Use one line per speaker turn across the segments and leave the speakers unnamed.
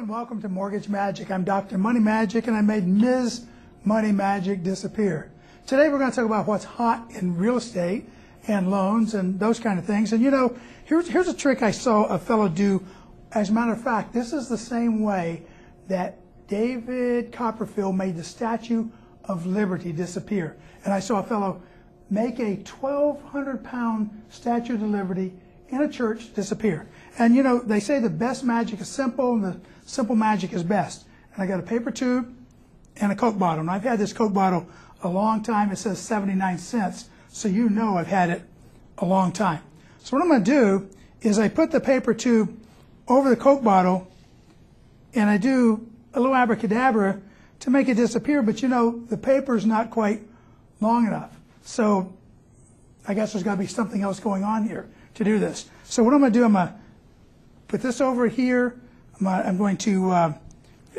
and welcome to Mortgage Magic. I'm Dr. Money Magic and I made Ms. Money Magic disappear. Today we're going to talk about what's hot in real estate and loans and those kind of things. And you know, here's, here's a trick I saw a fellow do. As a matter of fact, this is the same way that David Copperfield made the Statue of Liberty disappear. And I saw a fellow make a 1,200 pound Statue of Liberty in a church disappear. And you know, they say the best magic is simple and the simple magic is best. And I got a paper tube and a Coke bottle. And I've had this Coke bottle a long time. It says 79 cents. So you know I've had it a long time. So what I'm going to do is I put the paper tube over the Coke bottle and I do a little abracadabra to make it disappear. But you know, the paper is not quite long enough. So I guess there's got to be something else going on here to do this. So what I'm going to do, I'm going to put this over here. I'm, uh, I'm going to uh,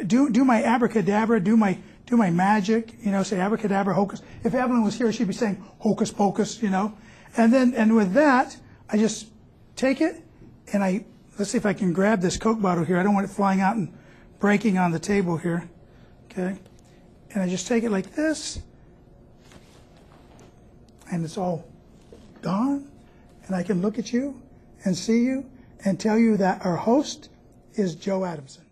do do my abracadabra, do my do my magic. You know, say abracadabra, hocus. If Evelyn was here, she'd be saying hocus pocus. You know, and then and with that, I just take it and I let's see if I can grab this Coke bottle here. I don't want it flying out and breaking on the table here. Okay, and I just take it like this, and it's all gone and I can look at you and see you and tell you that our host is Joe Adamson.